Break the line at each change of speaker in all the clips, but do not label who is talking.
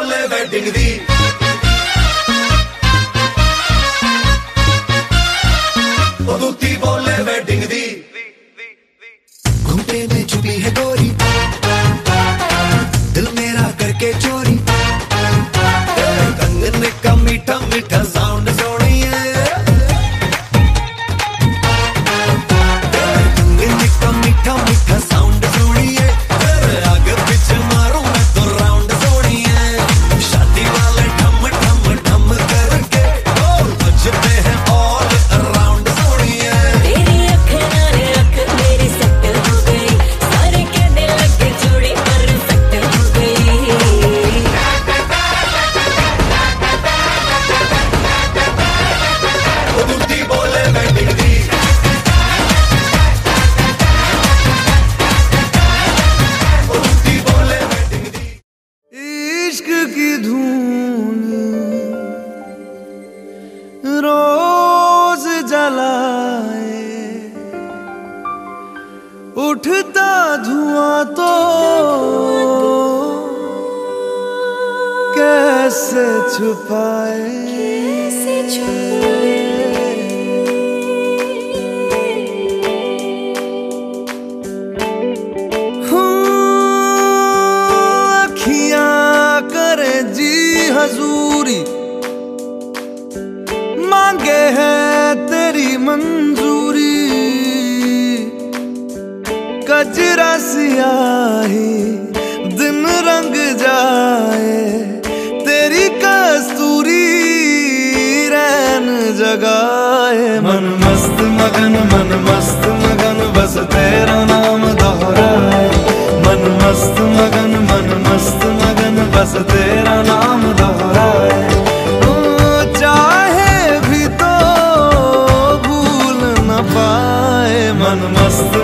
ਬੋਲੇ ਵੈਡਿੰਗ ਦੀ ਉਹ ਦੁੱਤੀ ਬੋਲੇ ਵੈਡਿੰਗ ਦੀ घूमते में छुपी है गोरी दिल मेरा करके चोरी तेरे कंगन का मीठा मीठा साउंड
कैसे छुपाए?
कैसे छुपाए?
हाँ, अखियाँ करे जी हजूरी। मांगे है तेरी मंजूरी। कजरा सियाही जगाए मन मस्त मगन, मन मस्त मगन, बस तेरा नाम दोहराए मन मस्त मगन, मन मस्त मगन, बस तेरा नाम दोहराए चाहे भी तो भूल न पाए, मन मस्त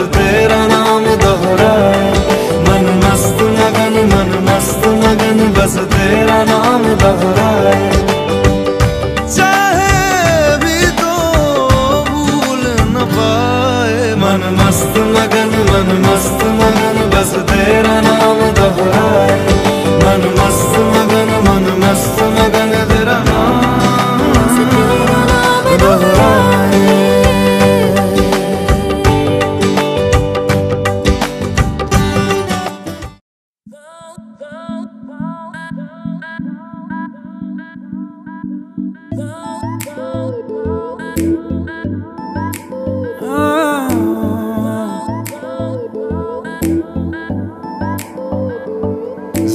मगन तेरा नाम दोहराए मन मस्त मगन मन मस्त मगन बस तेरा नाम दोहराए चाहे भी तो भूल न पाए। मन मस्त मगन मन मस्त मगन बस तेरा नाम दोहराए मन मस्त मगन मन मस्त मगन तेरा नाम दोहराए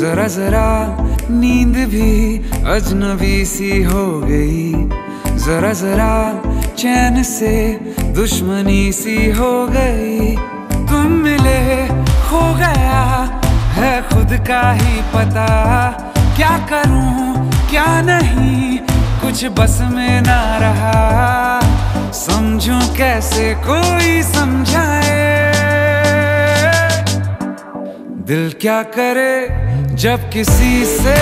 जरा जरा नींद भी अजनबी सी हो गई। जरा जरा चैन से दुश्मनी सी हो गई। तुम मिले हो गया है खुद का ही पता। क्या करूँ, क्या नहीं, कुछ बस में ना रहा। समझूं कैसे कोई समझाए। दिल क्या करे जब किसी से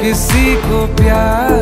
किसी को प्यार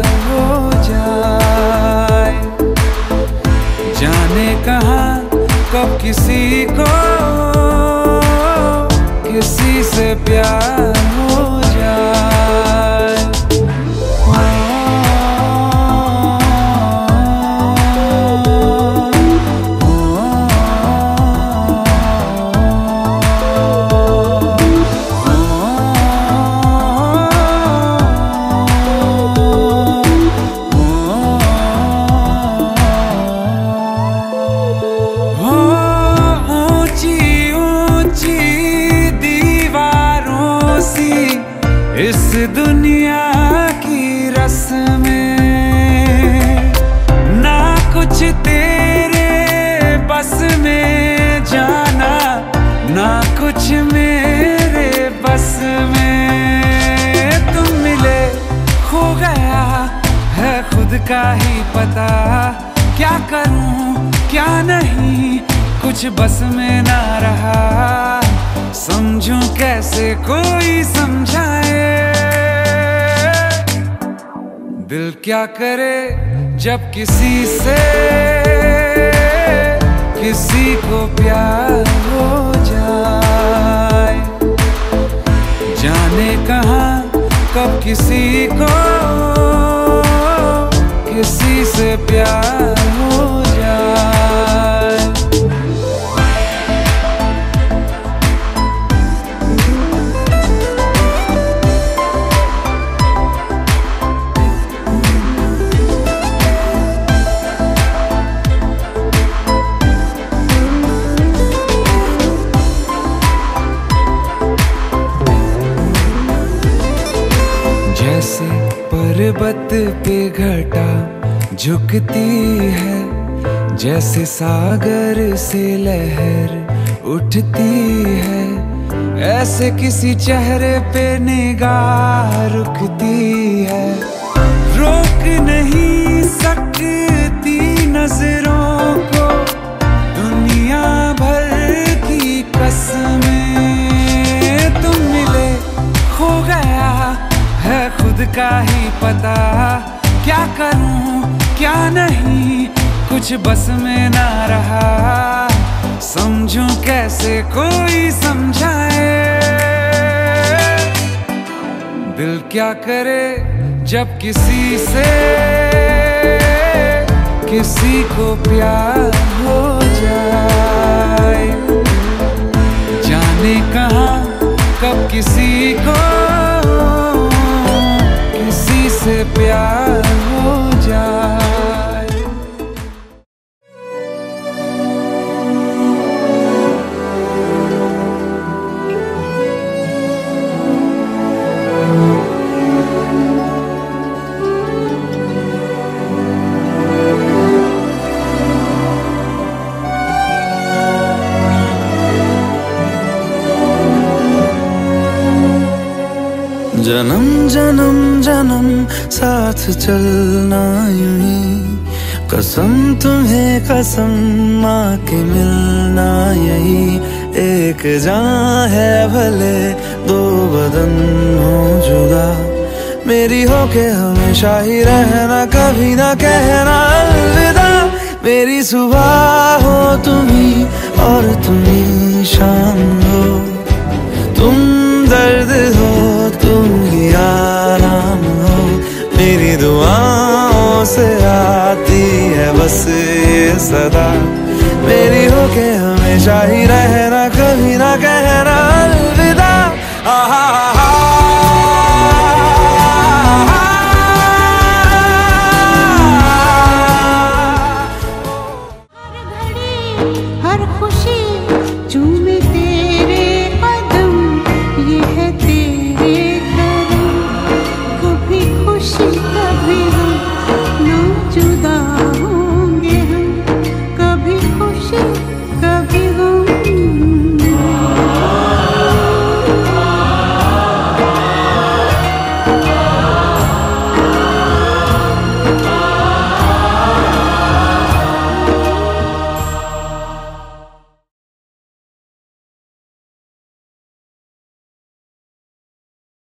का ही
पता क्या करूँ, क्या नहीं, कुछ बस में ना रहा। समझूं कैसे कोई समझाए। दिल क्या करे जब किसी से, किसी को प्यार हो जाए। जाने कहाँ कब किसी को से प्यार हो जाए। जैसे पर्वत पे घटा झुकती है, जैसे सागर से लहर उठती है। ऐसे किसी चेहरे पे निगाह रुकती है। रोक नहीं कुछ बस में ना रहा। समझू कैसे कोई समझाए। दिल क्या करे जब किसी से, किसी को प्यार
जन्म साथ चलना ही। कसम तुम्हें कसम माँ के मिलना यही। एक जान है भले दो बदन हो जुदा। मेरी हो के हमेशा ही रहना, कभी ना कहना अलविदा। मेरी सुबह हो तुम्ही और तुम्ही शाम। से आती है बस ये सदा। मेरी हो के हमेशा ही रहना, कभी ना कहना अलविदा। आहा